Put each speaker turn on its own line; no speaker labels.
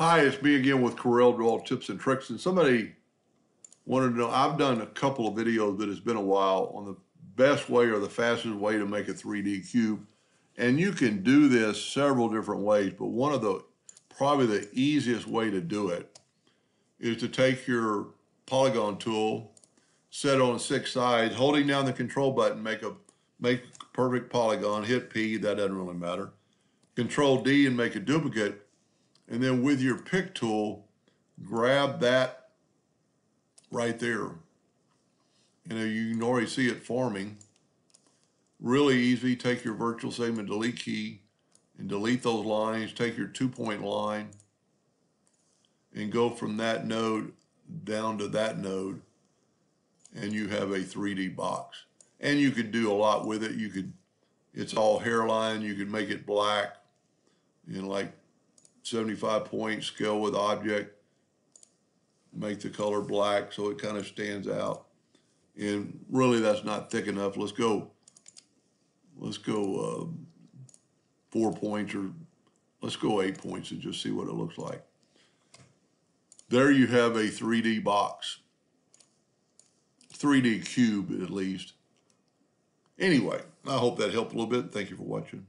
Hi, it's me again with Corel Draw Tips and Tricks. And somebody wanted to know, I've done a couple of videos, but it's been a while, on the best way or the fastest way to make a 3D cube. And you can do this several different ways, but one of the, probably the easiest way to do it is to take your polygon tool, set it on six sides, holding down the control button, make a make perfect polygon, hit P, that doesn't really matter. Control D and make a duplicate. And then with your pick tool, grab that right there. You know, you can already see it forming. Really easy, take your virtual segment delete key and delete those lines, take your two point line and go from that node down to that node and you have a 3D box. And you could do a lot with it. You could, it's all hairline. You could make it black in like 75 point scale with object. Make the color black so it kind of stands out. And really that's not thick enough. Let's go, let's go uh, four points or let's go eight points and just see what it looks like. There you have a 3D box. 3D cube at least. Anyway, I hope that helped a little bit. Thank you for watching.